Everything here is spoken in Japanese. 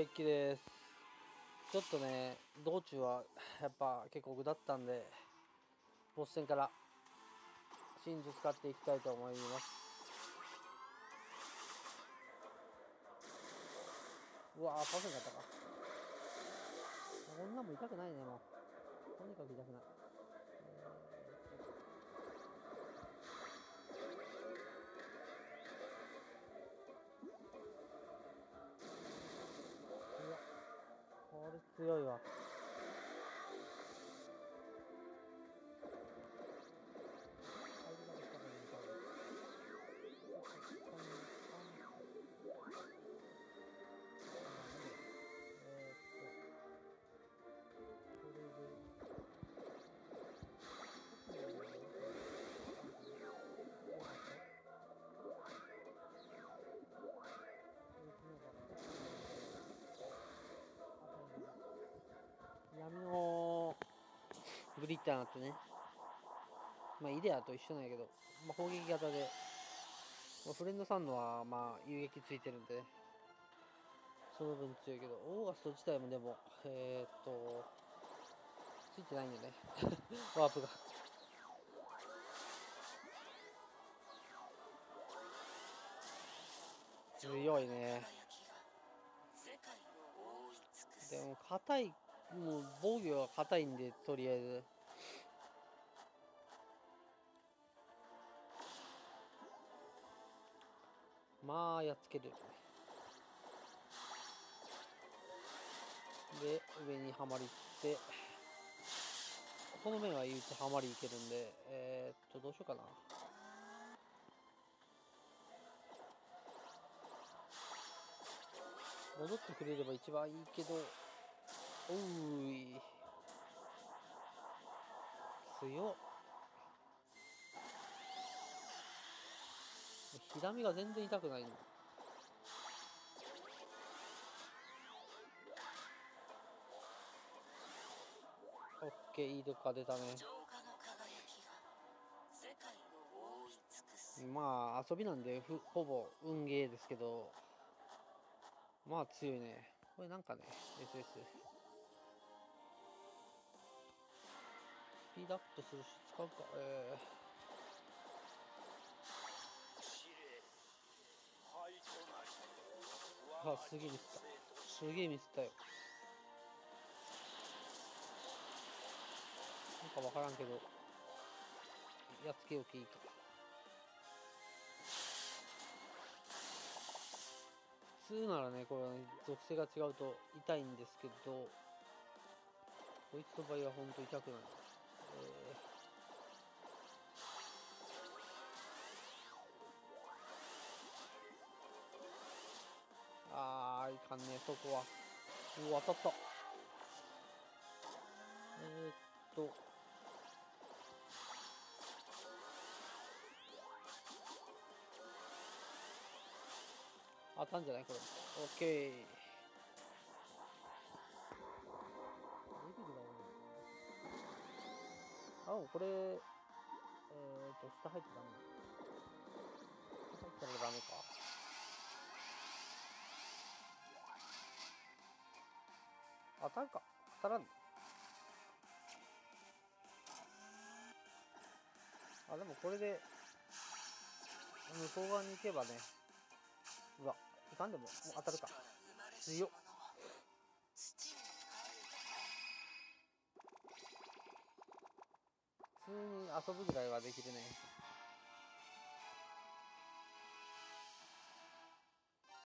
一気です。ちょっとね道中はやっぱ結構具だったんでボス戦から真珠使っていきたいと思います。うわーパスになったか。こんなも痛くないねもう。とにかく痛くない、これ強グリッターとね。まあイデアと一緒なんやけど、まあ、砲撃型で、まあ、フレンドさんのはまあ遊撃ついてるんでね。その分強いけどオーガスト自体もでもえー、っとついてないんよね。ワープが。強いね。でも硬いもう防御は硬いんでとりあえず。まあやっつけるで上にはまりって。この面は唯一はまりいけるんでえー、っとどうしようかな。戻ってくれれば一番いいけど。おーい。強っ。ひらみが全然痛くないの。オッケーいいとこ出たね。まあ遊びなんでふほぼ運ゲーですけど。まあ強いね。これなんかね SS ピードアップするし使うかえ知れ灰となりー、あすげえミスった。すげえミスったよ。なんかわからんけどやっつけようけいいか普通ならねこれはね属性が違うと痛いんですけどこいつの場合は本当痛くない、あーいかんねそこは。うわ当たった。えー、っと。当たんじゃないこれ。オッケー。あこれえー、っと下入ってダメ下入ったらダメか。当たるか。当たらんあでもこれで向こう側に行けばね。うわいかんでももう当たるか。強っ。通に遊ぶぐらいはできるね。